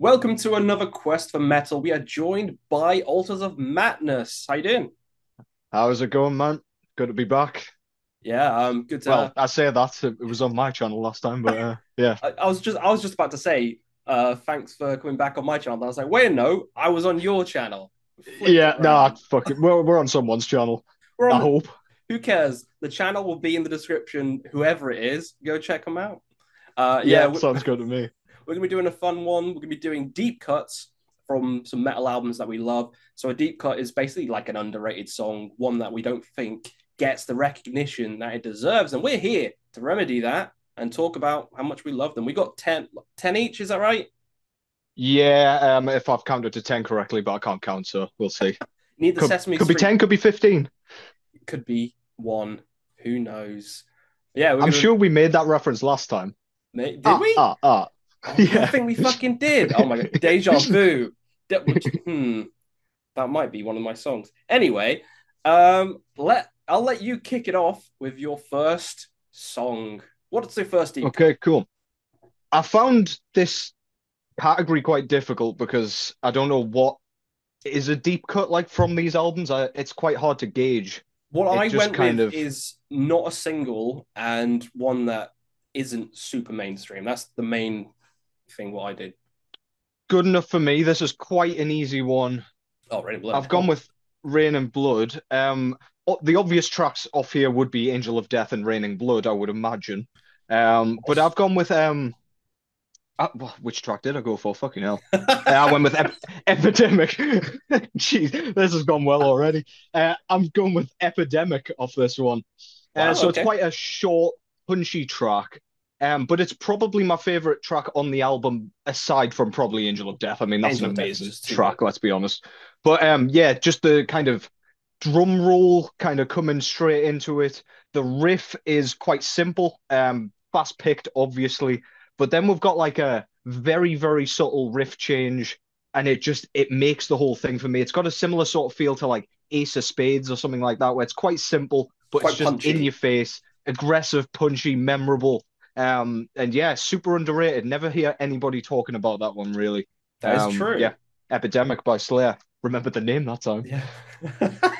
Welcome to another quest for metal. We are joined by Altars of Mattness. How you doing? How's it going, man? Good to be back. Yeah, um, good Well, to. I say that it was on my channel last time, but uh, yeah, I, I was just, I was just about to say, uh, thanks for coming back on my channel. I was like, wait, no, I was on your channel. It yeah, nah, around. fuck it. We're we're on someone's channel. We're I hope. Who cares? The channel will be in the description. Whoever it is, go check them out. Uh, yeah, Yeah, sounds good to me. we're gonna be doing a fun one. We're gonna be doing deep cuts from some metal albums that we love. So a deep cut is basically like an underrated song, one that we don't think gets the recognition that it deserves. And we're here to remedy that and talk about how much we love them. We got 10, 10 each, is that right? Yeah, um, if I've counted to ten correctly, but I can't count, so we'll see. Need the Could Sesame could be ten, could be fifteen. could be one. Who knows? Yeah, I'm gonna. sure we made that reference last time. Did Ah, we? ah, ah. Oh, I Yeah. think we fucking did. Oh my god, deja vu. De- which, hmm, that might be one of my songs. Anyway, um, let I'll let you kick it off with your first song. What's the first deep cut? Okay, cool. I found this category quite difficult because I don't know what is a deep cut like from these albums. I, it's quite hard to gauge. What It I went kind with of is not a single and one that isn't super mainstream. That's the main thing. What I did. good enough for me. This is quite an easy one. Oh, Reign in Blood. I've gone with Reign in Blood. Um, the obvious tracks off here would be Angel of Death and Raining Blood, I would imagine. Um, but I've gone with um, uh, which track did I go for? Fucking hell. Uh, I went with Ep Epidemic. Jeez, this has gone well already. Uh, I'm going with Epidemic off this one. Uh, Wow. so it's quite a short, punchy track. Um, but it's probably my favorite track on the album, aside from probably Angel of Death. I mean, that's Angel an of Death is amazing track, let's be honest. But um, yeah, just the kind of drum roll kind of coming straight into it. The riff is quite simple, um, fast picked, obviously, but then we've got like a very, very subtle riff change, and it just it makes the whole thing for me. It's got a similar sort of feel to like Ace of Spades or something like that, where it's quite simple, but it's Quite just in your face, aggressive, punchy, memorable. Um, and yeah, super underrated. Never hear anybody talking about that one really. That is Um, true. yeah, Epidemic by Slayer. Remember the name that time. Yeah.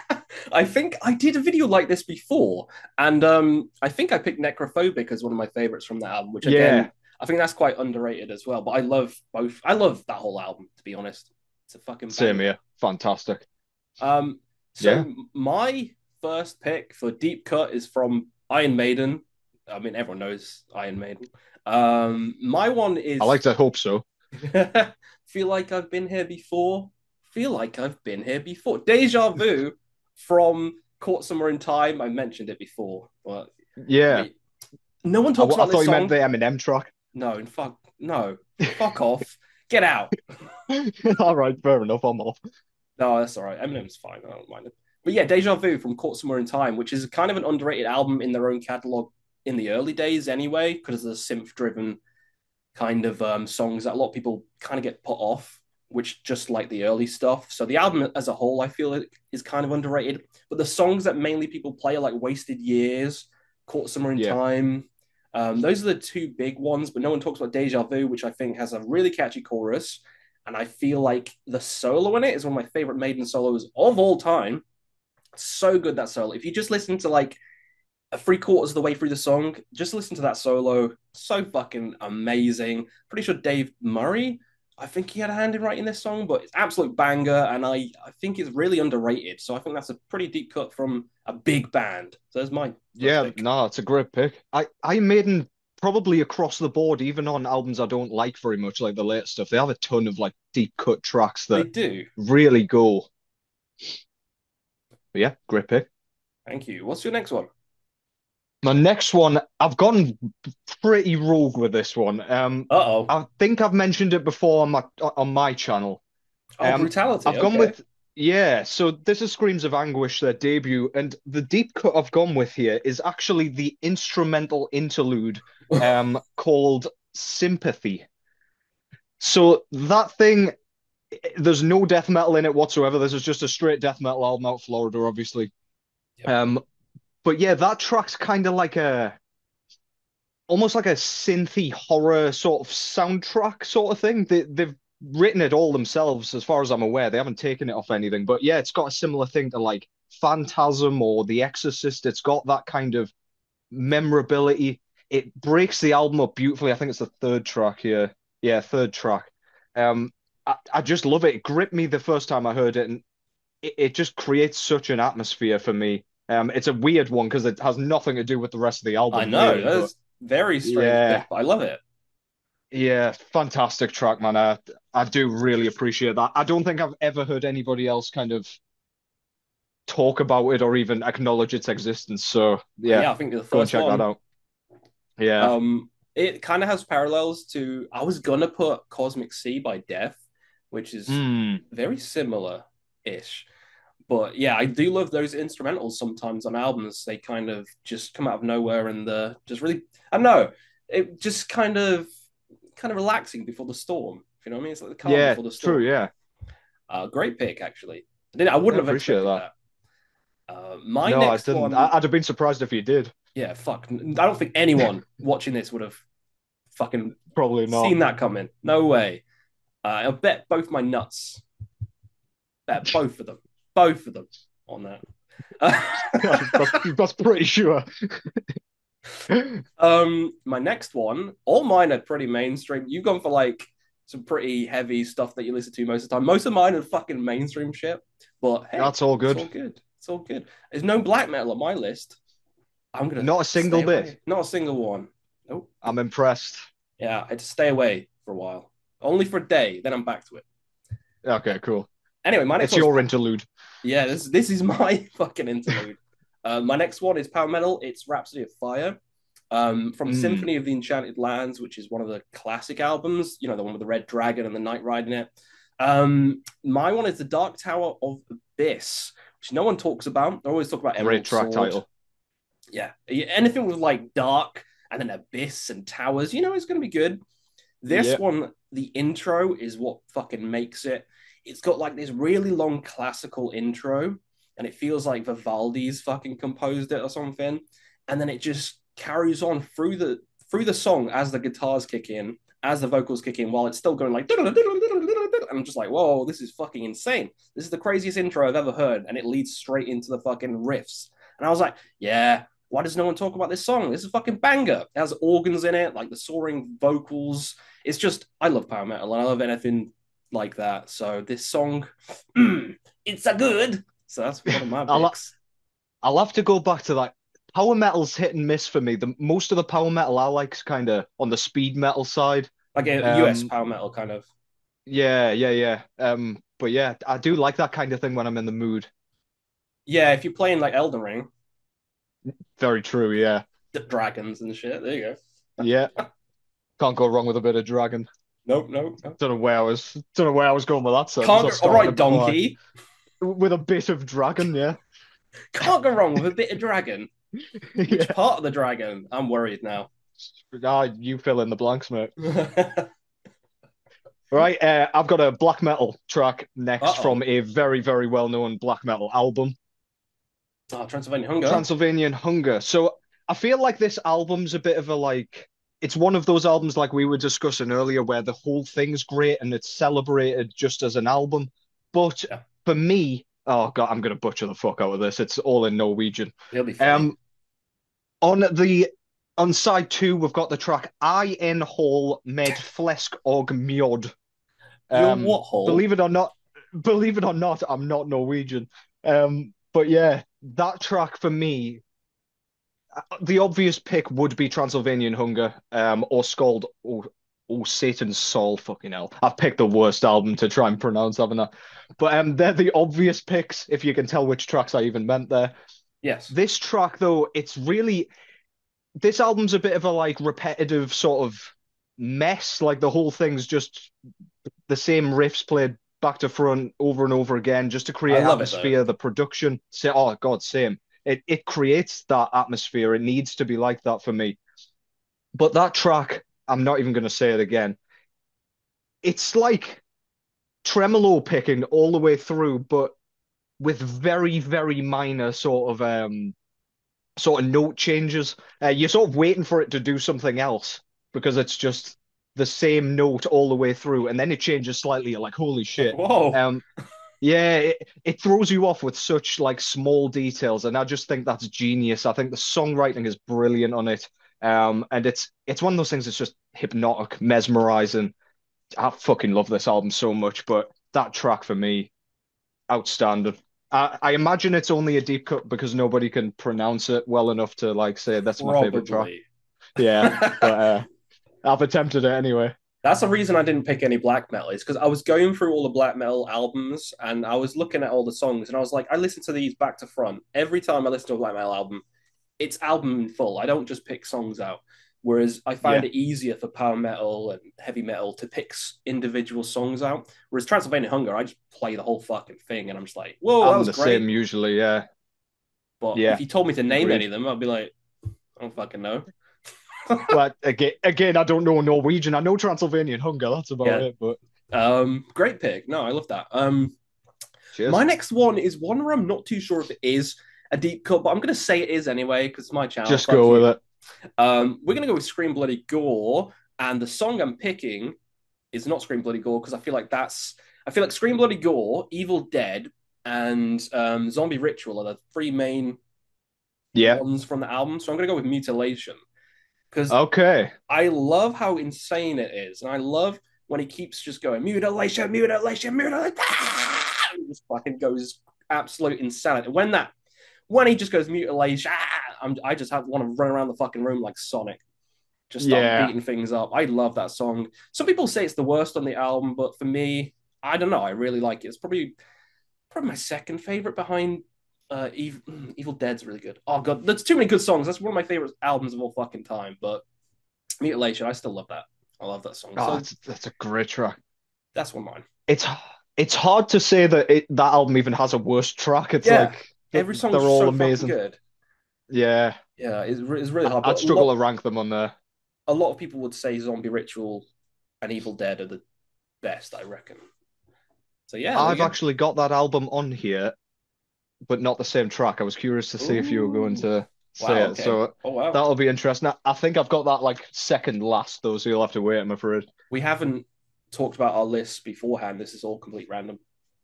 I think I did a video like this before, and um, I think I picked Necrophobic as one of my favorites from that album, which Yeah, again, I think that's quite underrated as well. But I love both. I love that whole album, to be honest. It's a fucking same banger. here. Fantastic. Um, Yeah. so my first pick for deep cut is from Iron Maiden. I mean, everyone knows Iron Maiden. Um, my one is. I like to hope so. feel like I've been here before. Feel like I've been here before. Deja vu from Caught Somewhere in Time. I mentioned it before, but Yeah. no one I, talks I about thought this you meant the Eminem track. No, and fuck, no, fuck off, get out. All right, fair enough. I'm off. No, that's all right. Eminem's fine. I don't mind it. But yeah, Deja Vu from Caught Somewhere in Time, which is kind of an underrated album in their own catalog in the early days anyway, because of the synth driven kind of um, songs that a lot of people kind of get put off, which just like the early stuff. So the album as a whole, I feel it is kind of underrated. But the songs that mainly people play are like Wasted Years, Caught Somewhere in Yeah. Time. Um, those are the two big ones, but no one talks about Deja Vu, which I think has a really catchy chorus. And I feel like the solo in it is one of my favorite Maiden solos of all time. So good that solo. If you just listen to like three quarters of the way through the song, just listen to that solo. So fucking amazing. Pretty sure Dave Murray, I think he had a hand in writing this song, but it's absolute banger, and I I think it's really underrated. So I think that's a pretty deep cut from a big band. So there's first Yeah, pick. no, it's a great pick. I I Maiden probably across the board, even on albums I don't like very much, like the late stuff. They have a ton of like deep cut tracks that They do. really go. But yeah, great pick. Thank you. What's your next one? My next one, I've gone pretty rogue with this one. Um, oh. I think I've mentioned it before on my on my channel. Oh, Um, brutality. I've gone with yeah. So this is Screams of Anguish, their debut, and the deep cut I've gone with here is actually the instrumental interlude, um, called Sympathy. So that thing, there's no death metal in it whatsoever. This is just a straight death metal album out Florida, obviously. Yep. Um, but yeah, that track's kind of like a almost like a synthy horror sort of soundtrack sort of thing. They they've written it all themselves, as far as I'm aware. They haven't taken it off anything. But yeah, it's got a similar thing to like Phantasm or The Exorcist. It's got that kind of memorability. It breaks the album up beautifully. I think it's the third track here. Yeah, third track. Um, I, I just love it. It gripped me the first time I heard it, and it, it just creates such an atmosphere for me. Um, it's a weird one because it has nothing to do with the rest of the album. I know really, that's very strange. yeah, I love it. yeah, fantastic track, man. I, I do really appreciate that. I don't think I've ever heard anybody else kind of talk about it or even acknowledge its existence. So yeah, Yeah, I think the go and first check that one. out. Yeah. Um, it kind of has parallels to. I was gonna put Cosmic Sea by Death, which is Mm, very similar-ish. But yeah, I do love those instrumentals sometimes on albums. They kind of just come out of nowhere and the just really I don't know. It just kind of kind of relaxing before the storm. If you know what I mean? It's like the calm yeah, before the true. storm. Yeah, Uh, great pick actually. I I I wouldn't have appreciate expected that. that. Uh, my No, I next didn't. I, one, I'd have been surprised if you did. yeah, fuck. I don't think anyone watching this would have fucking Probably not. seen that coming. No way. Uh, I bet both my nuts. Bet both of them. Both of them on that. That's, that's pretty sure. um, my next one, all mine are pretty mainstream. You've gone for like some pretty heavy stuff that you listen to most of the time. Most of mine are fucking mainstream shit. But hey, That's all good. it's all good. It's all good. There's no black metal on my list. I'm gonna Not a single bit. away. Not a single one. Nope. I'm impressed. Yeah, I had to stay away for a while. Only for a day, then I'm back to it. Okay, cool. Anyway, my next It's your interlude. Yeah, this this is my fucking interlude. uh, my next one is power metal. It's Rhapsody of Fire, um, from Mm. Symphony of the Enchanted Lands, which is one of the classic albums. You know, the one with the red dragon and the knight riding it. Um, my one is the Dark Tower of Abyss, which no one talks about. I always talk about Emerald Great track Sword. title. Yeah, anything with like dark and then abyss and towers, you know, it's going to be good. This Yeah. one, the intro is what fucking makes it. It's got like this really long classical intro, and it feels like Vivaldi's fucking composed it or something. And then it just carries on through the through the song as the guitars kick in, as the vocals kick in, while it's still going like. And I'm just like, whoa, this is fucking insane. This is the craziest intro I've ever heard, and it leads straight into the fucking riffs. And I was like, yeah, why does no one talk about this song? This is a fucking banger. It has organs in it, like the soaring vocals. It's just, I love power metal and I love anything like that. So this song, it's a good. So that's one of my picks. I'll have to go back to that. Power metal's hit and miss for me. The most of the power metal I like is kind of on the speed metal side. Like a Um, US power metal kind of. Yeah, yeah, yeah. Um, but yeah, I do like that kind of thing when I'm in the mood. Yeah, if you're playing like Elden Ring, Very true, yeah. the dragons and shit, there you go. Yeah. Can't go wrong with a bit of dragon. Nope, nope. nope. Don't know where I was don't know where I was going with that sentence. All right, it before I- donkey. With a bit of dragon, yeah. Can't go wrong with a bit of dragon. Which Yeah. part of the dragon? I'm worried now. Ah, you fill in the blanks, mate. Right, uh, I've got a black metal track next Uh-oh. from a very, very well-known black metal album, oh, Transylvania Hunger. Transylvanian Hunger. So I feel like this album's a bit of a like, it's one of those albums like we were discussing earlier, where the whole thing's great and it's celebrated just as an album. But Yeah. for me, oh god, I'm gonna butcher the fuck out of this. It's all in Norwegian. Be fine. Um, on the on side two, we've got the track "I I N Hall Med Flesk Og Mjod. Um, what hole? believe it or not, believe it or not, I'm not Norwegian. Um, but yeah, that track for me, the obvious pick would be Transylvanian Hunger, um, or Scald, or, or Satan's Soul. Fucking hell, I've picked the worst album to try and pronounce, haven't I? But um, they're the obvious picks. If you can tell which tracks I even meant there. yes. This track, though, it's really this album's a bit of a like repetitive sort of mess. Like the whole thing's just the same riffs played back to front over and over again, just to create love it, atmosphere. The production, say, oh god, same. It it creates that atmosphere. It needs to be like that for me. But that track, I'm not even going to say it again. It's like tremolo picking all the way through, but with very, very minor sort of um sort of note changes. Uh, you're sort of waiting for it to do something else because it's just the same note all the way through, and then it changes slightly. You're like, holy shit. Whoa. Um, yeah, it, it throws you off with such like small details, and I just think that's genius. I think the songwriting is brilliant on it. Um, and it's it's one of those things that's just hypnotic, mesmerizing. I fucking love this album so much, but that track for me, outstanding. I, I imagine it's only a deep cut because nobody can pronounce it well enough to like say that's my favorite track. Yeah, but uh, I've attempted it anyway. That's the reason I didn't pick any black metal is because I was going through all the black metal albums and I was looking at all the songs and I was like, I listen to these back to front. Every time I listen to a black metal album, it's album in full. I don't just pick songs out. Whereas I find Yeah, it easier for power metal and heavy metal to pick individual songs out. Whereas Transylvania Hunger, I just play the whole fucking thing and I'm just like, whoa, I'm was the great. same usually. Yeah, But yeah, if you told me to name agreed. any of them, I'd be like, I don't fucking know. But again, again, I don't know Norwegian. I know Transylvanian hunger. That's about Yeah. it. But Um, great pick. No, I love that. Um, cheers. My next one is one where I'm not too sure if it is a deep cut, but I'm going to say it is anyway because it's my channel. Just go you. with it. Um, we're going to go with Scream Bloody Gore, and the song I'm picking is not Scream Bloody Gore because I feel like that's I feel like Scream Bloody Gore, Evil Dead, and um, Zombie Ritual are the three main Yeah. ones from the album. So I'm going to go with Mutilation because Okay. I love how insane it is, and I love when he keeps just going mutilation, mutilation, mutilation. Ah! Just fucking goes absolute insanity. When that, when he just goes mutilation, ah! I'm, I just have want to run around the fucking room like Sonic, just start Yeah. beating things up. I love that song. Some people say it's the worst on the album, but for me, I don't know. I really like it. It's probably probably my second favorite behind uh, Evil, Evil Dead's really good. Oh god, there's too many good songs. That's one of my favorite albums of all fucking time. But Mutilation, I still love that. I love that song. Oh, so that's that's a great track. that's one of mine. It's it's hard to say that it, that album even has a worse track. It's Yeah. like Every song they're all so amazing. good. Yeah, Yeah, it's, it's really hard. I'd struggle lot, to rank them on there. a lot of people would say Zombie Ritual and Evil Dead are the best, I reckon. So yeah, I've actually got that album on here, but not the same track. I was curious to see if you were going to say Wow, it. So Oh wow. that'll be interesting. I, think I've got that like second last though, so you'll have to wait, I'm afraid. We haven't talked about our lists beforehand. This is all complete random.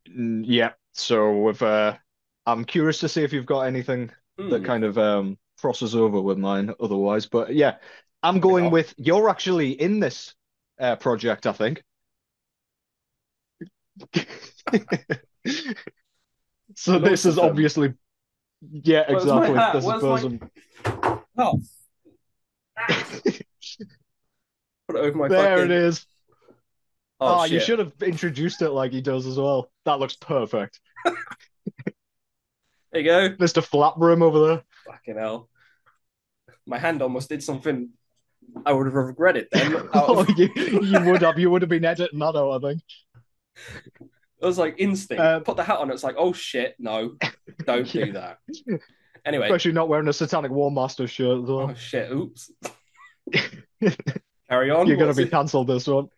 Mm, Yeah. So with uh I'm curious to see if you've got anything that Hmm. kind of um crosses over with mine otherwise. But yeah, I'm going with you're actually in this uh project, I think. So I know this is a obviously yeah, Where's exactly. hat? This is Where's my- Oh. Put it over my There fucking. it is. Oh, Oh, you should have introduced it like he does as well. That looks perfect. There you go. Mr. Flatbrim over there. Fucking hell. My hand almost did something I would have regretted then. Out Oh, you, you would have. You would have been editing that out, I think. It was like instinct. Um, Put the hat on. It's like, oh shit, no, don't Yeah. do that. Anyway, Especially not wearing a Satanic Warmaster shirt as well. oh shit, oops. Carry on. You're going to be cancelled this one.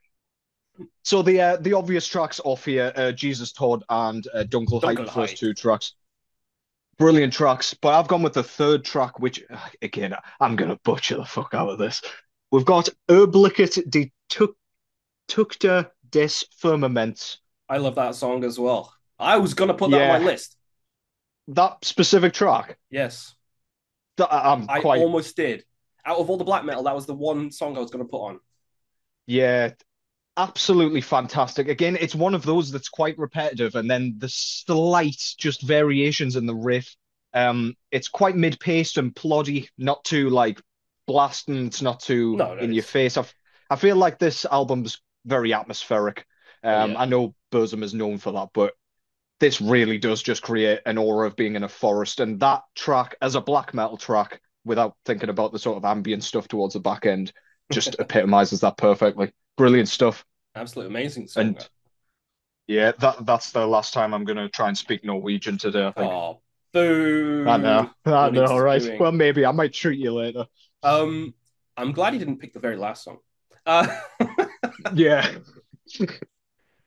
So the uh, the obvious tracks off here, uh, Jesus' Tod and uh, Dunkelheit, the first two tracks. Brilliant tracks, but I've gone with the third track, which again I'm gonna butcher the fuck out of this. We've got Erblicket de Tuk Tukta des Firmaments. I love that song as well. I was gonna put that on my list. That specific track, Yes, that I'm I quite almost did. Out of all the black metal, that was the one song I was gonna put on. Yeah, absolutely fantastic. Again, it's one of those that's quite repetitive, and then the slight just variations in the riff. Um, it's quite mid-paced and ploddy, not too like blasting. It's not too No, no, in your it's- face. I feel like this album's very atmospheric. Um, Yeah. I know Burzum is known for that, but this really does just create an aura of being in a forest. And that track, as a black metal track, without thinking about the sort of ambient stuff towards the back end, just epitomizes that perfectly. Brilliant stuff. Absolutely amazing song. And yeah, that that's the last time I'm gonna try and speak Norwegian today, I think. oh, boo! I know. I know, it's right? doing. Well, maybe I might treat you later. Um, I'm glad he didn't pick the very last song. Uh, Yeah.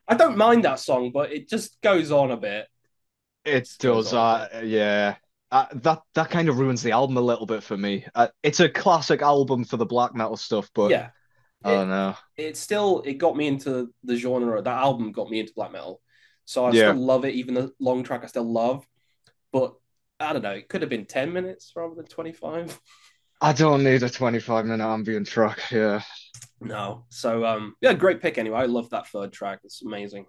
I don't mind that song, but it just goes on a bit. It Just does. on Uh, yeah. Uh, that that kind of ruins the album a little bit for me. Uh, it's a classic album for the black metal stuff, but yeah, Oh know. it still it got me into the genre. That album got me into black metal, so I Yeah. still love it. Even the long track, I still love. But I don't know. It could have been ten minutes rather than twenty five. I don't need a 25 minute ambient track. Yeah. No. So um, yeah, great pick anyway. I love that third track. It's amazing.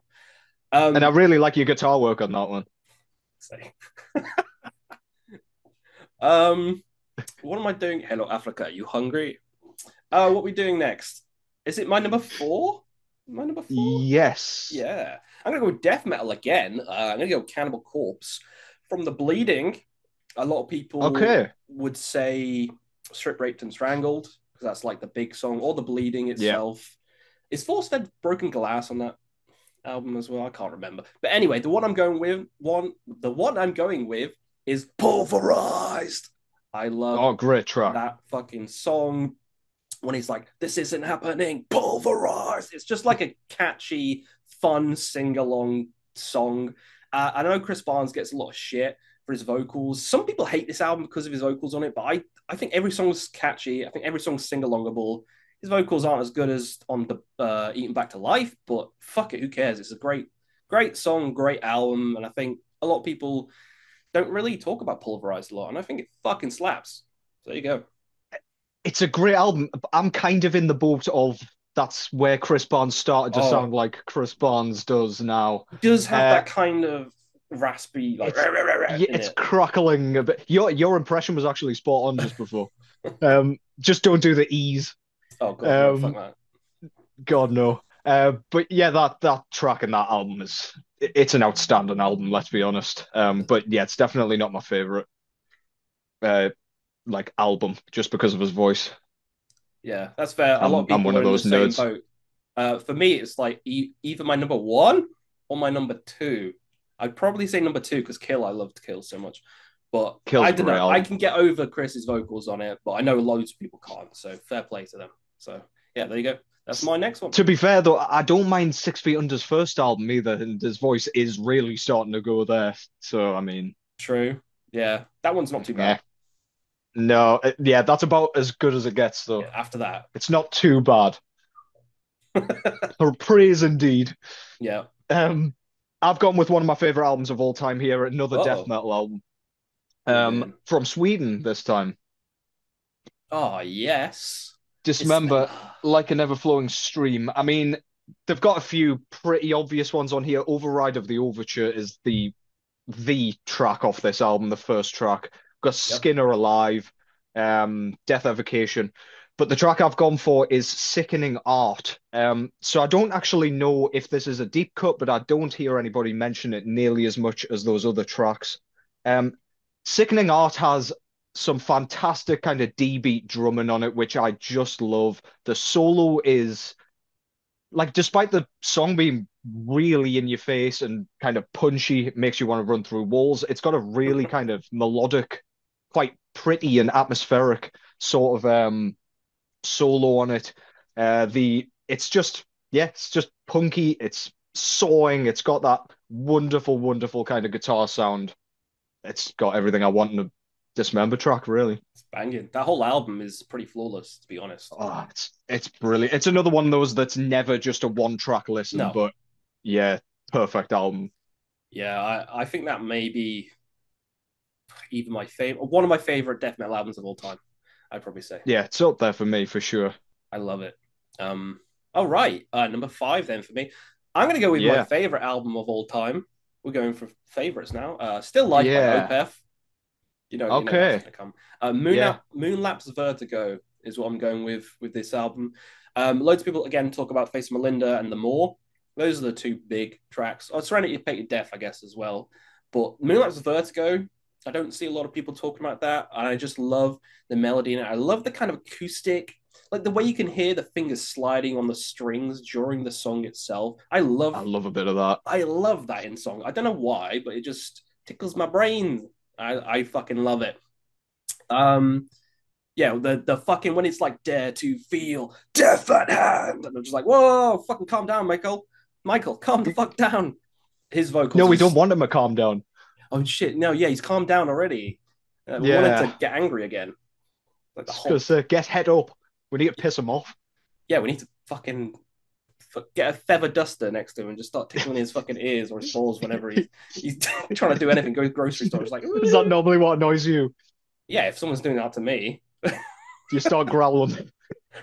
Um, And I really like your guitar work on that one. um, what am I doing? Hello, Africa. Are you hungry? Uh, what are we doing next? Is it my number four? My number four? Yes. Yeah. I'm gonna go with death metal again. Uh, I'm gonna go Cannibal Corpse. From the bleeding, a lot of people Okay. would say Strip Raped and Strangled, because that's like the big song, or the bleeding itself. Is Force Fed Broken Glass on that album as well? I can't remember. But anyway, the one I'm going with one the one I'm going with is Pulverized. I love Oh, great track. that fucking song when he's like, "This isn't happening, pulverized." It's just like a catchy, fun sing along song. Uh, I know Chris Barnes gets a lot of shit for his vocals. Some people hate this album because of his vocals on it, but I I think every song's catchy. I think every song's sing alongable. His vocals aren't as good as on the uh, Eaten Back to Life, but fuck it, who cares? It's a great, great song, great album, and I think a lot of people don't really talk about Pulverized a lot, and I think it fucking slaps. So there you go. It's a great album. I'm kind of in the boat of that's where Chris Barnes started to Oh. sound like Chris Barnes does now. It does have Uh, that kind of raspy, like it's- rah, rah, rah, Yeah, it's it. crackling a bit. Your your impression was actually spot on just before. Um, just don't do the ease. Oh god, no, um, that. God no. Uh, but yeah, that that track and that album is it's an outstanding album. Let's be honest. Um, but yeah, it's definitely not my favorite. Uh, like album just because of his voice. Yeah, that's fair. A I'm- lot of I'm one of those nerds. Uh, for me, it's like e- either my number one or my number two. I'd probably say number two because Kill, I loved Kill so much. But Kill's I don't know. I can get over Chris's vocals on it, but I know loads of people can't. So fair play to them. So yeah, there you go. That's my next one. To be fair though, I don't mind Six Feet Under's first album either, and his voice is really starting to go there. So I mean, True. Yeah, that one's not too bad. yeah. No, uh, yeah, that's about as good as it gets though. Yeah, after that, It's not too bad. Praise indeed. yeah. Um, I've gone with one of my favorite albums of all time here, another Uh-oh. death metal album. Um, from Sweden this time. Oh yes. Dismember, It's- like an ever-flowing stream. I mean, they've got a few pretty obvious ones on here. Override of the Overture is the the track off this album, the first track. Got Skin Her Alive, um, Death Evocation. But the track I've gone for is Sickening Art. Um, so I don't actually know if this is a deep cut, but I don't hear anybody mention it nearly as much as those other tracks. Um, Sickening Art has some fantastic kind of D beat drumming on it, which I just love. The solo is like, despite the song being really in your face and kind of punchy, makes you want to run through walls. It's got a really kind of melodic, quite pretty and atmospheric sort of um solo on it. Uh, the it's just yeah, it's just punky. It's sawing. It's got that wonderful, wonderful kind of guitar sound. It's got everything I want in a Dismember track, really. It's banging. That whole album is pretty flawless, to be honest. Oh, it's it's brilliant. It's another one of those that's never just a one track listen, No. but yeah, perfect album. Yeah, I, I think that may be even my favorite, one of my favorite death metal albums of all time. I'd probably say. Yeah, it's up there for me for sure. I love it. Um, all right, uh, number five then for me. I'm gonna go with my favorite album of all time. We're going for favorites now. Uh, Still Life Yeah. by Opeth. You know, you know Okay. gonna come. Uh, Moon Yeah. Moonlapse Vertigo is what I'm going with with this album. Um, loads of people again talk about Face Melinda and The More. Those are the two big tracks. Oh, Serenity Painted Death, I guess, as well. But Moonlapse Vertigo, I don't see a lot of people talking about that. And I just love the melody in it. I love the kind of acoustic, like the way you can hear the fingers sliding on the strings during the song itself. I love I love a bit of that. I love that in song. I don't know why, but it just tickles my brain. I, I fucking love it. Um, yeah, the the fucking when it's like dare to feel death at hand, and I'm just like, whoa, fucking calm down, Michael. Michael, calm the fuck down. His vocals. No, we don't want him to calm down. Oh shit! No, yeah, he's calmed down already. Uh, Yeah. wanted to get angry again. Like the whole gonna get head up. We need to piss him off. yeah, we need to fucking get a feather duster next to him and just start tickling his fucking ears or his balls whenever he's he's trying to do anything. Go to the grocery store. It's like, is that normally what annoys you? Yeah, if someone's doing that to me, you start growling.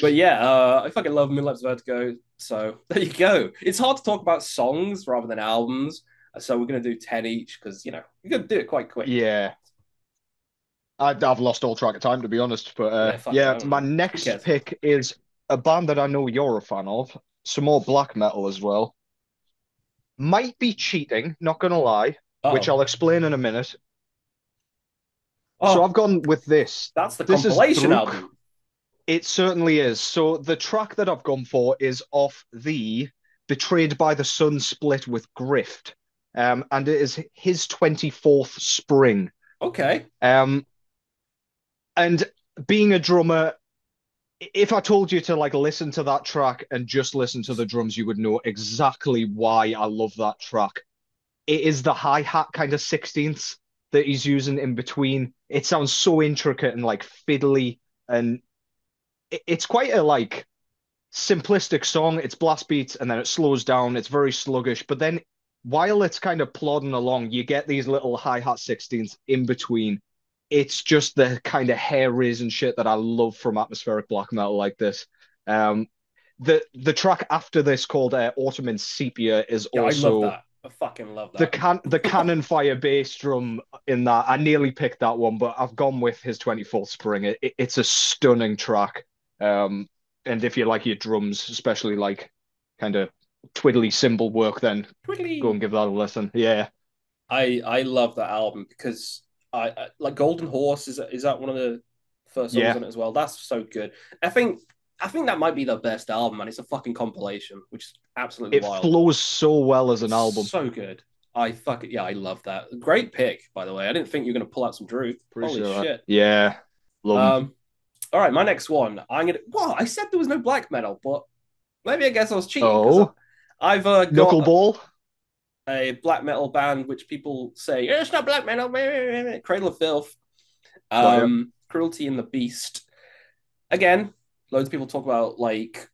but yeah, uh, I fucking love Moonlapse Vertigo. So there you go. It's hard to talk about songs rather than albums. So we're gonna do ten each because you know we're gonna do it quite quick. Yeah. I, have lost all track of time to be honest, but uh, yeah, yeah my next pick is a band that I know you're a fan of, some more black metal as well. Might be cheating, not gonna lie, Uh-oh. which I'll explain in a minute. Oh, so I've gone with this. That's the this compilation album. It certainly is. So the track that I've gone for is off the Betrayed by the Sun split with Grift. Um, and it is his 24th spring. Okay. Um, and being a drummer, if I told you to like listen to that track and just listen to the drums, you would know exactly why I love that track. It is the hi hat kind of sixteenths that he's using in between. It sounds so intricate and like fiddly, and it's quite a like simplistic song. It's blast beats and then it slows down. It's very sluggish, but then while it's kind of plodding along, you get these little hi hat sixteenths in between it's just the kind of hair raising shit that I love from atmospheric black metal like this. Um, the the track after this called uh, Autumn in Sepia is yeah, also. I love that. I fucking love that. The can the cannon fire bass drum in that. I nearly picked that one, but I've gone with his 24th spring. It, it, it's a stunning track. Um, and if you like your drums, especially like kind of twiddly cymbal work, then twiddly. go and give that a listen. Yeah. I I love that album because I, I like Golden Horse is is that one of the first songs yeah. on it as well? That's so good. I think I think that might be the best album, and it's a fucking compilation, which is absolutely it wild. flows so well as an album. So good. I fuck it. Yeah, I love that. Great pick, by the way. I didn't think you were going to pull out some Drudkh. Holy shit. Yeah. Love um, all right, my next one. I'm gonna. Well, I said there was no black metal, but maybe I guess I was cheating. Oh, I've uh, got knuckleball a black metal band which people say it's not black metal. Cradle of Filth, um, Cruelty and the Beast. Again, loads of people talk about like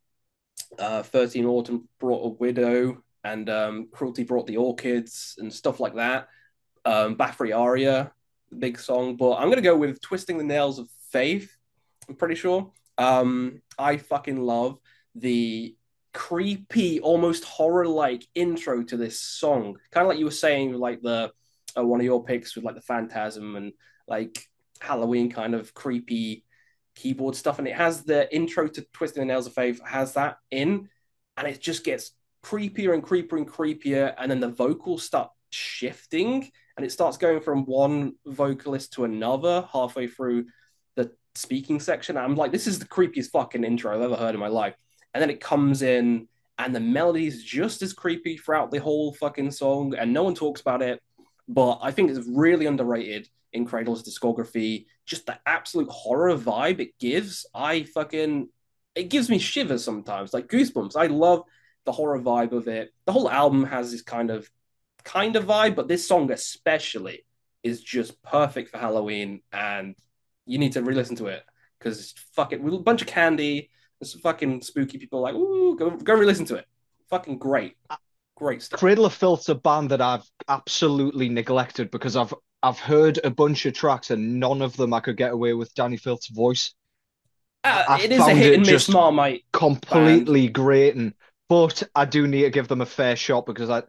uh, Thirteen Autumn brought a widow, and um, Cruelty brought the orchids and stuff like that. Um, Bathory Aria, the big song, but I'm gonna go with Twisting the Nails of Faith. I'm pretty sure. Um, I fucking love the creepy, almost horror like intro to this song. Kind of like you were saying, like the uh, one of your picks with like the phantasm and like Halloween kind of creepy keyboard stuff. And it has the intro to Twisting the Nails of Faith has that in, and it just gets creepier and creepier and creepier. And then the vocals start shifting and it starts going from one vocalist to another halfway through the speaking section. I'm like, this is the creepiest fucking intro I've ever heard in my life and then it comes in and the melody is just as creepy throughout the whole fucking song and no one talks about it. But i think it's really underrated in cradle's discography. Just the absolute horror vibe it gives i fucking it gives me shivers sometimes like goosebumps. I love the horror vibe of it. The whole album has this kind of kind of vibe but this song especially is just perfect for halloween and you need to re-listen to it because fuck it with a bunch of candy there's fucking spooky people like, ooh, go go re-listen to it. Fucking great, great stuff. Cradle of Filth's a band that I've absolutely neglected because I've I've heard a bunch of tracks and none of them I could get away with Dani Filth's voice. Uh, it is a hit and miss Marmite. Completely band. grating, but I do need to give them a fair shot because I,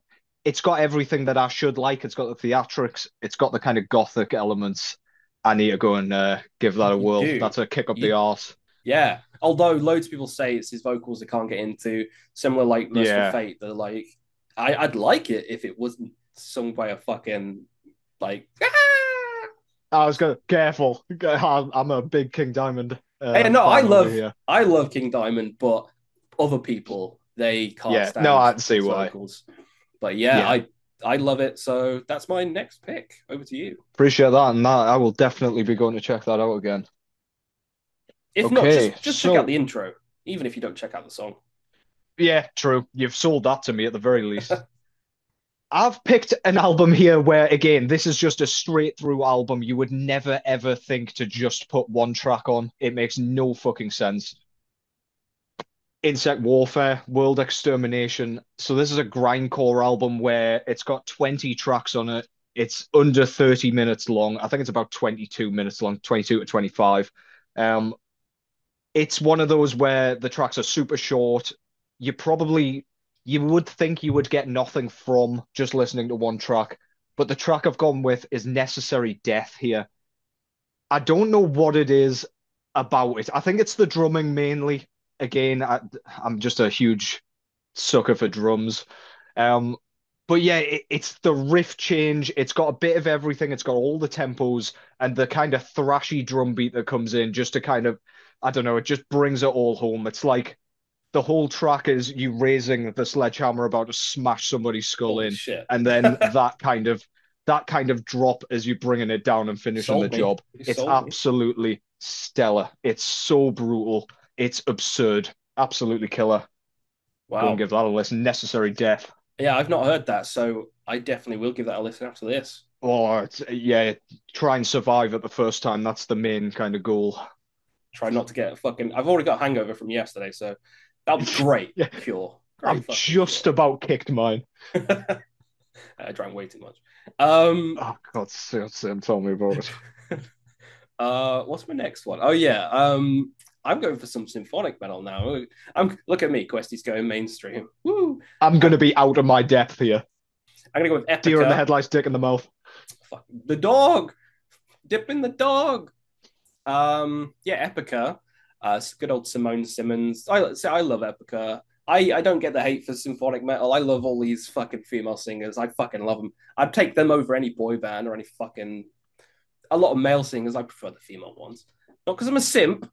it's got everything that I should like. It's got the theatrics. It's got the kind of gothic elements. I need to go and uh, give that a whirl. That's a kick up you, the arse. Yeah, although loads of people say it's his vocals they can't get into, similar like Mercyful yeah. Fate. They're like, I, I'd like it if it wasn't sung by a fucking like. I was going to careful. I'm a big King Diamond. Uh, hey, no, I love I love King Diamond, but other people they can't yeah, stand. No, I see why. Vocals. But yeah, yeah, I I love it. So that's my next pick. Over to you. Appreciate that, and that I will definitely be going to check that out again. If okay, not, just, just so... check out the intro, even if you don't check out the song. Yeah, true. You've sold that to me at the very least. I've picked an album here where, again, this is just a straight through album. You would never ever think to just put one track on. It makes no fucking sense. Insect Warfare, World Extermination. So this is a grindcore album where it's got 20 tracks on it. It's under 30 minutes long. I think it's about 22 minutes long, 22 to 25. Um, it's one of those where the tracks are super short. You probably you would think you would get nothing from just listening to one track, but the track I've gone with is Necessary Death here. I don't know what it is about it. I think it's the drumming mainly. Again, I, am just a huge sucker for drums. Um, but yeah, it, it's the riff change. It's got a bit of everything. It's got all the tempos and the kind of thrashy drum beat that comes in just to kind of, I don't know, it just brings it all home. It's like the whole track is you raising the sledgehammer about to smash somebody's skull in, shit. and then that kind of that kind of drop as you bringing it down and finishing Sold the me. job. You It's sold me. absolutely stellar. It's so brutal. It's absurd. Absolutely killer. Go Wow. and give that a listen. Necessary Death. Yeah, I've not heard that, so I definitely will give that a listen after this. Oh, it's, yeah. Try and survive at the first time. That's the main kind of goal. Try not to get a fucking. I've already got a hangover from yesterday, so that was great Yeah. cure. Great I've just about kicked mine. I drank way too much. Um, Oh God, Sam, tell me about it. uh, what's my next one? Oh yeah, um, I'm going for some symphonic metal now. I'm look at me, Questy's going mainstream. Woo! I'm gonna be out of my depth here. I'm gonna go with Epica. Deer in the headlights, dick in the mouth. Fuck, the dog, dipping the dog. Um, yeah, Epica. Uh, good old Simone Simons. I say I love Epica. I, I don't get the hate for symphonic metal. I love all these fucking female singers. I fucking love them. I'd take them over any boy band or any fucking. A lot of male singers. I prefer the female ones. Not because I'm a simp.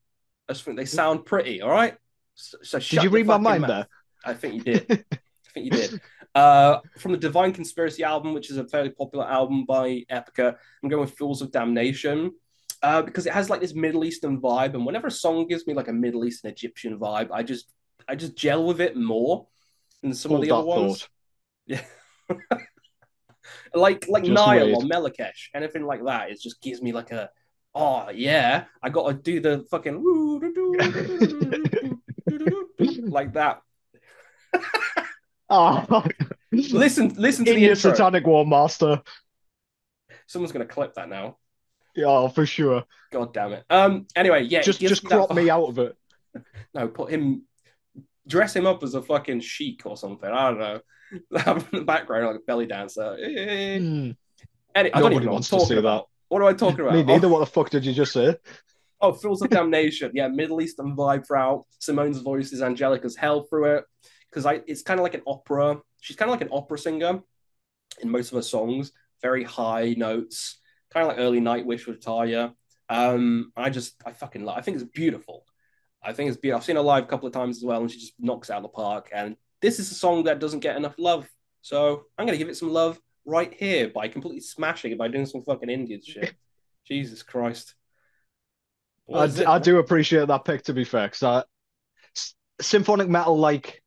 I just think they sound pretty. All right. So, so Did you read my mind mouth. there? I think you did. I think you did. Uh, from the Divine Conspiracy album, which is a fairly popular album by Epica, I'm going with Fools of Damnation uh, because it has like this Middle Eastern vibe, and whenever a song gives me like a Middle Eastern Egyptian vibe, I just I just gel with it more than some Hold of the other ones. thought. Yeah. like like Just Nile wait. or Melechesh, anything like that, it just gives me like a oh yeah, I got to do the fucking like that. Oh, Listen, listen to the Indian intro. Satanic Warmaster. Someone's gonna clip that now. Yeah, for sure. God damn it. Um. Anyway, yeah. just just me that crop me out of it. No, put him, dress him up as a fucking sheik or something. I don't know. Have in the background like a belly dancer. Eh. Hmm. Any, I don't even wants to see about. What am I talking about? Me neither. Oh, What the fuck did you just say? oh, Fools of Damnation. Yeah, Middle Eastern vibe throughout. Simone's voice is angelic as hell through it. Because I, it's kind of like an opera. She's kind of like an opera singer in most of her songs. Very high notes, kind of like early Nightwish with Tarja. Um, I just, I fucking love. I think it's beautiful. I think it's beautiful. I've seen her live a couple of times as well, and she just knocks it out of the park. And this is a song that doesn't get enough love, so I'm gonna give it some love right here by completely smashing it by doing some fucking Indian shit. Jesus Christ. I, it? I do appreciate that pick to be fair, because I, symphonic metal, like,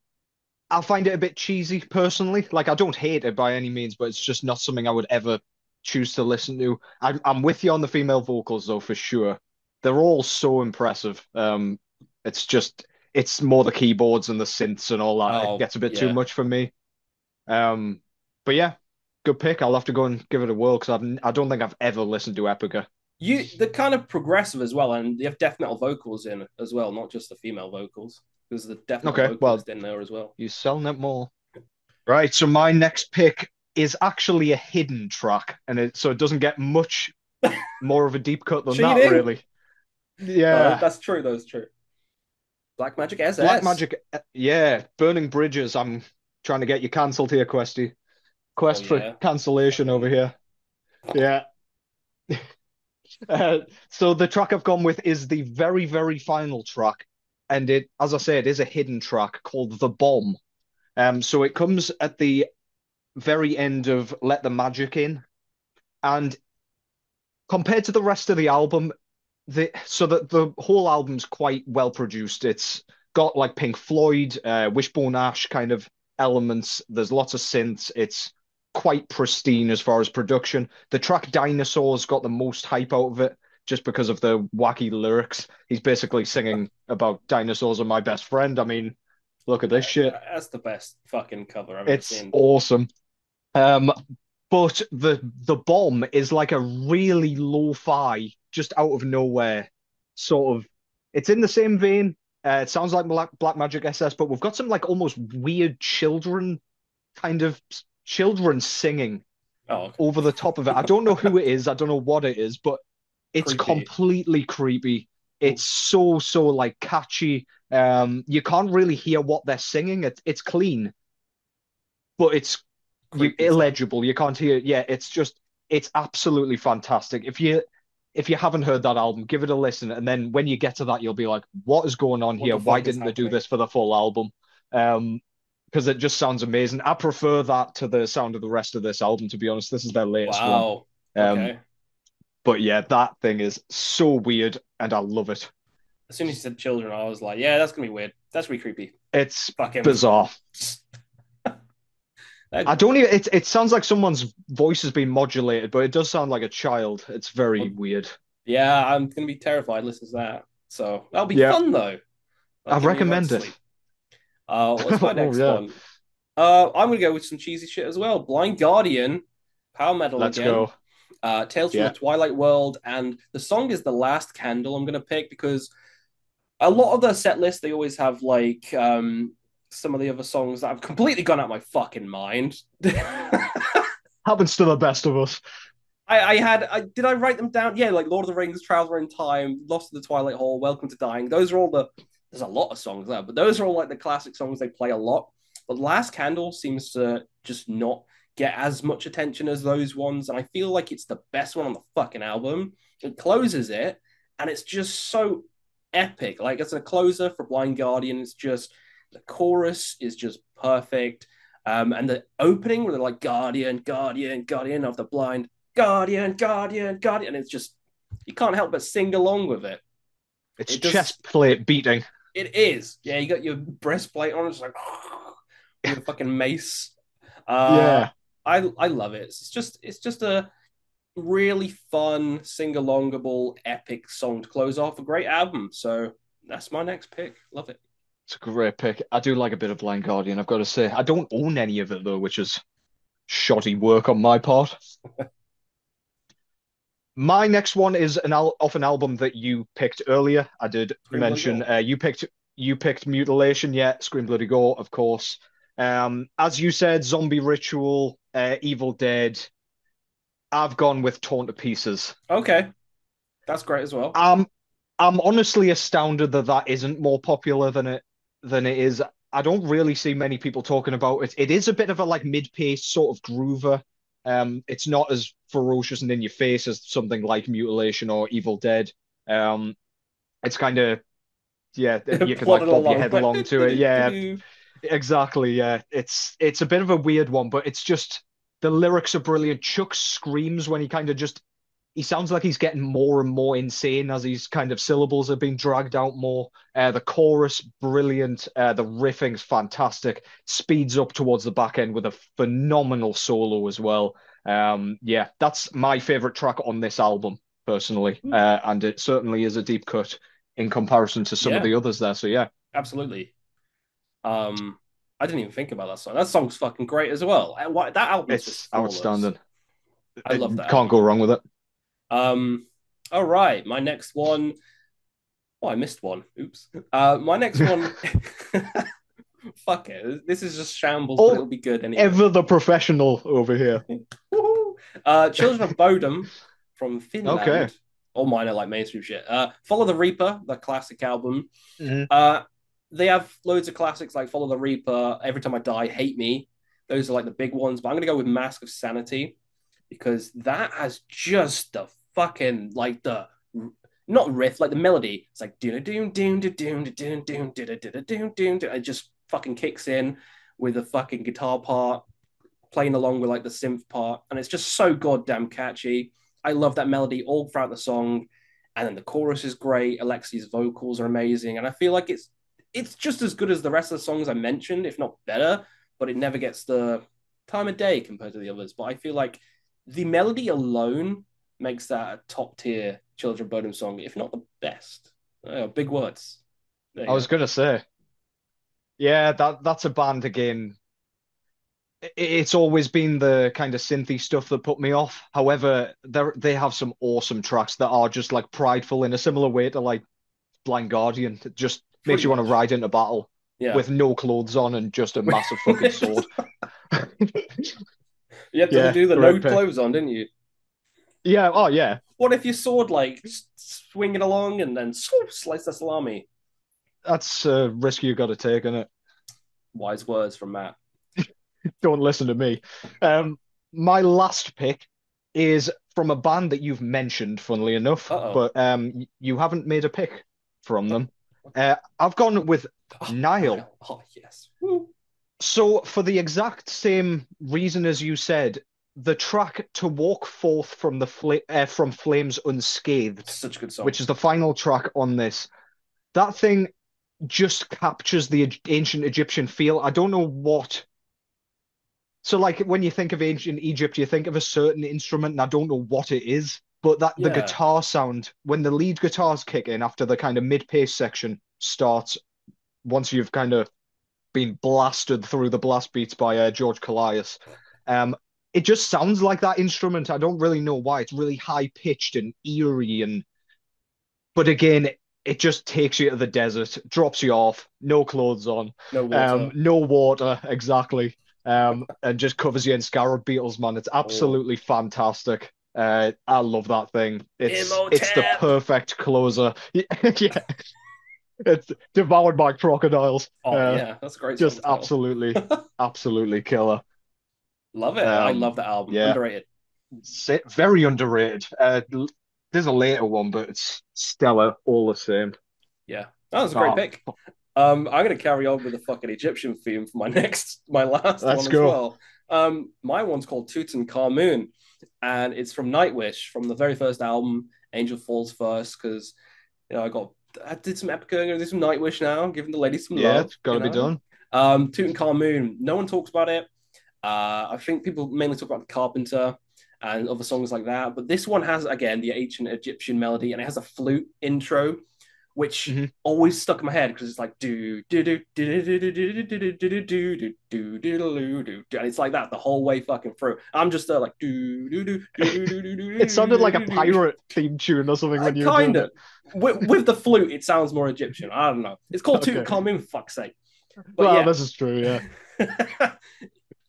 I find it a bit cheesy personally. Like, I don't hate it by any means, but it's just not something I would ever choose to listen to. I'm, I'm with you on the female vocals though, for sure. They're all so impressive. Um, it's just, it's more the keyboards and the synths and all that. Oh, It gets a bit yeah. too much for me. Um, but yeah, good pick. I'll have to go and give it a whirl because I've, I don't think I've ever listened to Epica. You they're kind of progressive as well, and you have death metal vocals in as well, not just the female vocals. There's the death metal Okay, well- in there as well. You selling it more. Right, so my next pick is actually a hidden track, and it so it doesn't get much more of a deep cut than that, really. Uh, Yeah, that's true. That's true. Black Magic SS. Black Magic. uh, Yeah, Burning Bridges. I'm trying to get you cancelled here, Questy. Quest Oh, for yeah. cancellation over here. Yeah. Uh, so the track I've gone with is the very, very final track, and it, as I say, it is a hidden track called The Bomb. Um, so it comes at the very end of Let the Magic In, and compared to the rest of the album, the so that the whole album's quite well produced. It's got like Pink Floyd, uh, Wishbone Ash kind of elements. There's lots of synths. It's quite pristine as far as production. The track Dinosaurs got the most hype out of it just because of the wacky lyrics. He's basically singing about dinosaurs are my best friend. I mean, look at this shit. That's the best fucking cover I've It's ever seen. awesome. Um, but the the bomb is like a really lo-fi, just out of nowhere, sort of. It's in the same vein. Uh, it sounds like Black, Black Magic SS, but we've got some like almost weird children, kind of children singing Oh, over the top of it. I don't know who it is. I don't know what it is, but it's Creepy. completely creepy. It's so so like catchy. Um, you can't really hear what they're singing. It's it's clean, but it's you, creepy as hell. illegible. You can't hear. Yeah, it's just it's absolutely fantastic. If you if you haven't heard that album, give it a listen, and then when you get to that, you'll be like, "What is going on What here? Why didn't they do happening?" this for the full album?" Um, because it just sounds amazing. I prefer that to the sound of the rest of this album, to be honest. This is their latest one. Wow. Um, Okay. but yeah, that thing is so weird, and I love it. As soon as you said children, I was like, yeah, that's gonna be weird. That's really creepy. It's Fucking bizarre. That- I don't even. It it sounds like someone's voice has been modulated, but it does sound like a child. It's very Well, weird. yeah, I'm gonna be terrified listening to that. So that'll be Yeah. fun though. I That'll give me a recommend it. sleep. Uh, what's my Oh, next yeah. one? Uh, I'm gonna go with some cheesy shit as well. Blind Guardian, power metal Let's again. go. Uh, Tales from Yeah. the Twilight World, and the song is the last candle I'm gonna pick because a lot of the set list they always have like um some of the other songs that have completely gone out my fucking mind. Happens to the best of us. I, I had I did I write them down? Yeah, like Lord of the Rings, Traveler in Time, Lost in the Twilight Hall, Welcome to Dying. Those are all the there's a lot of songs there, but those are all like the classic songs they play a lot. But Last Candle seems to just not get as much attention as those ones, and I feel like it's the best one on the fucking album. It closes it, and it's just so epic. Like as a closer for Blind Guardian, it's just the chorus is just perfect. Um, and the opening where they're like Guardian, Guardian, Guardian of the Blind, Guardian, Guardian, Guardian. And it's just you can't help but sing along with it. It's It does- chest plate beating. It is. Yeah, you got your breastplate on, it's like your fucking mace. Uh yeah. I I love it. It's just it's just a really fun, sing-alongable, epic song to close off a great album. So that's my next pick. Love it. It's a great pick. I do like a bit of Blind Guardian, I've got to say. I don't own any of it though, which is shoddy work on my part. My next one is an al off an album that you picked earlier. I did Scream mention uh, you picked you picked Mutilation, yeah, Scream Bloody Gore, of course. Um, as you said, Zombie Ritual, uh, Evil Dead. I've gone with Torn to Pieces. Okay. That's great as well. I'm I'm honestly astounded that that isn't more popular than it than it is. I don't really see many people talking about it. It is a bit of a like mid-paced sort of groover. Um, it's not as ferocious and in your face as something like Mutilation or Evil Dead. Um, it's kind of yeah, you can like bob your head along to it. Yeah, Exactly, yeah. It's it's a bit of a weird one, but it's just the lyrics are brilliant. Chuck screams when he kind of just he sounds like he's getting more and more insane as his kind of syllables are being dragged out more. Uh, the chorus, brilliant. Uh, the riffing's fantastic. Speeds up towards the back end with a phenomenal solo as well. Um, yeah, that's my favorite track on this album, personally. Hmm. Uh, and it certainly is a deep cut in comparison to some of the others there. So yeah. Absolutely. Um, I didn't even think about that song. That song's fucking great as well. That album is It's just flawless. outstanding. I love that Can't go wrong with it. Um, all right, my next one. Oh, I missed one. Oops. Uh, my next one. Fuck it. This is just shambles, Oh, but it'll be good anyway. Ever the professional over here. Uh, Children of Bodom from Finland. Okay. All mine are like mainstream shit. Uh, Follow the Reaper, the classic album. Mhm. Uh, they have loads of classics like Follow the Reaper, Every Time I Die, Hate Me. Those are like the big ones. But I'm gonna go with Mask of Sanity because that has just the fucking like the not riff, like the melody. It's like doom doom doom doom doom doom doom doom doom doom. It just fucking kicks in with a fucking guitar part playing along with like the synth part, and it's just so goddamn catchy. I love that melody all throughout the song, and then the chorus is great. Alexi's vocals are amazing, and I feel like it's it's just as good as the rest of the songs I mentioned, if not better. But it never gets the time of day compared to the others, but I feel like the melody alone makes that a top tier Children of song, if not the best. Oh, big words. I was go. gonna say, yeah, that that's a band again. It's always been the kind of synthy stuff that put me off. However, they they have some awesome tracks that are just like prideful in a similar way to like Blind Guardian. It just Pretty makes you much. want to ride into battle yeah. with no clothes on and just a massive fucking sword. you had to yeah, do the no pick. clothes on, didn't you? Yeah. Oh, yeah. What if your sword like swinging along and then swoop, slice the salami? That's a risk you got to take, isn't it? Wise words from Matt. Don't listen to me. Um, my last pick is from a band that you've mentioned, funnily enough, Uh-oh. but um, you haven't made a pick from them. Uh, I've gone with oh, Nile. Oh, yes. Woo. So, for the exact same reason as you said, the track "To Walk Forth from the Fla- uh, from Flames Unscathed," such a good song, which is the final track on this, that thing just captures the ancient Egyptian feel. I don't know what. So, like when you think of ancient Egypt, you think of a certain instrument, and I don't know what it is. But that yeah. the guitar sound when the lead guitars kick in after the kind of mid-pace section starts, once you've kind of been blasted through the blast beats by uh, George Kollias, um, it just sounds like that instrument. I don't really know why. It's really high pitched and eerie, and but again, it just takes you to the desert, drops you off, no clothes on, no water, um, no water exactly, um, and just covers you in scarab beetles, man. It's absolutely oh. fantastic. Uh, I love that thing. It's it's the perfect closer. yeah. It's devoured by crocodiles. Oh uh, yeah, that's great. Just absolutely, absolutely killer. Love it. Um, I love the album. Yeah. Underrated. Very underrated. Uh, there's a later one, but it's stellar all the same. Yeah, that was a great oh. pick. Um, I'm gonna carry on with the fucking Egyptian theme for my next, my last Let's one go. as well. Um, my one's called Tutankhamun and it's from Nightwish from the very first album, Angel Falls First, because you know I got I did some Epica, I'm gonna do some Nightwish now, giving the ladies some yeah, love. it's gotta be know? done. Um, Tutankhamun, no one talks about it. Uh, I think people mainly talk about the Carpenter and other songs like that, but this one has again the ancient Egyptian melody, and it has a flute intro which mm-hmm. always stuck in my head because it's like do do do do do do do do do do do do do do do and it's like that the whole way fucking through. I'm just there like do do do do do do do. It sounded like a pirate theme tune or something when you kind of with, with the flute. It sounds more Egyptian. I don't know. It's called okay. Tutankhamun. Fuck's sake. But well, yeah. this is true. Yeah.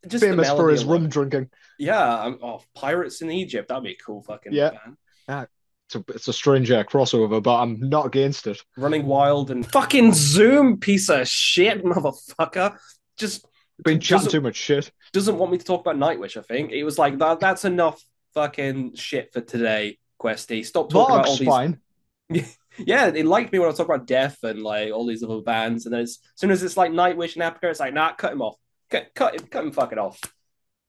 just famous for his rum drinking. Yeah, I'm, oh, pirates in Egypt. That'd be a cool fucking yeah. band. Yeah, it's a, it's a strange uh, crossover, but I'm not against it. Running wild and fucking Zoom piece of shit, motherfucker. Just been chatting too much shit. Doesn't want me to talk about Nightwish. I think it was like that. That's enough fucking shit for today, Questy. Stop talking about all these. Fine. yeah, they liked me when I talk about Death and like all these other bands, and then as soon as it's like Nightwish and Epica, it's like nah, cut him off. Cut, cut him, cut him, fucking off.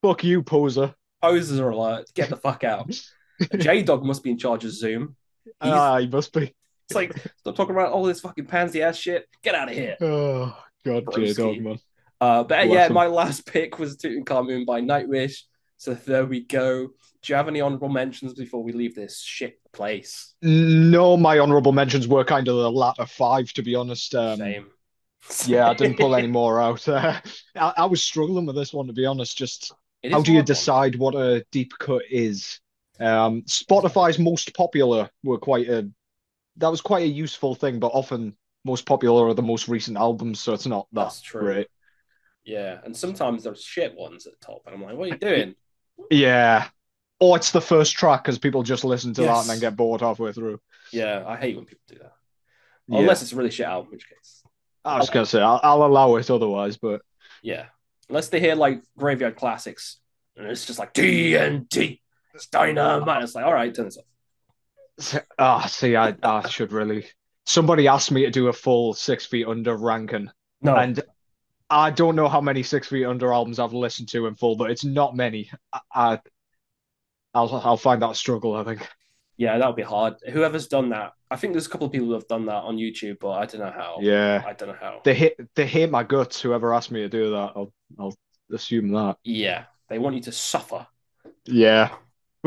Fuck you, poser. Posers are alert. Get the fuck out. J Dog must be in charge of Zoom. Ah, he must be. It's like stop talking about all this fucking pansy ass shit. Get out of here. Oh god, J Dog man. Uh, but yeah, my last pick was Tutankhamun by Nightwish. So there we go. Do you have any honorable mentions before we leave this shit place? No, my honorable mentions were kind of the latter five, to be honest. Um, Same. Yeah, I didn't pull any more out. Uh, I, I, was struggling with this one, to be honest. Just how do you decide one. what a deep cut is? Um, Spotify's most popular were quite a that was quite a useful thing, but often most popular are the most recent albums, so it's not that That's true. great. Yeah, and sometimes there's shit ones at the top, and I'm like, what are you doing? Yeah. Or it's the first track because people just listen to yes. that and then get bored halfway through. Yeah, I hate when people do that. Yeah. Unless it's a really shit album, in which case. I was gonna say I'll, I'll allow it otherwise, but yeah, unless they hear like graveyard classics and it's just like TNT it's dynamite. It's like, all right, turn this off. Ah, oh, see, I, I should really. Somebody asked me to do a full Six Feet Under ranking. No. And I don't know how many Six Feet Under albums I've listened to in full, but it's not many. I, I I'll I'll find that struggle. I think. Yeah, that would be hard. Whoever's done that, I think there's a couple of people who have done that on YouTube, but I don't know how. Yeah, I don't know how. They hit they hate my guts. Whoever asked me to do that, I'll I'll assume that. Yeah, They want you to suffer. Yeah.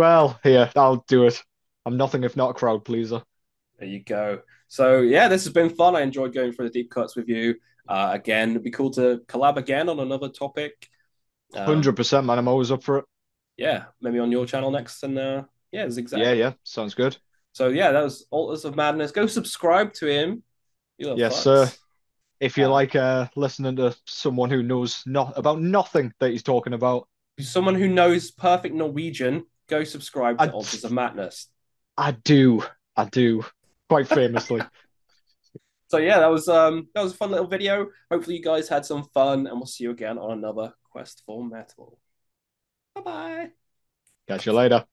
Well, here, I'll do it. I'm nothing if not a crowd pleaser. There you go. So yeah, this has been fun. I enjoyed going through the deep cuts with you. Uh, again, it'd be cool to collab again on another topic. Um, Hundred percent, man. I'm always up for it. Yeah, maybe on your channel next, and uh, yeah, exactly. Yeah, yeah, sounds good. So yeah, that was Altars of Mattness. Go subscribe to him. Yes, sir. If you um, like uh, listening to someone who knows not about nothing that he's talking about, someone who knows perfect Norwegian, go subscribe to I, Altars of Mattness. I do, I do, quite famously. so yeah, that was um that was a fun little video. Hopefully you guys had some fun, and we'll see you again on another quest for metal. Bye bye. Catch you later.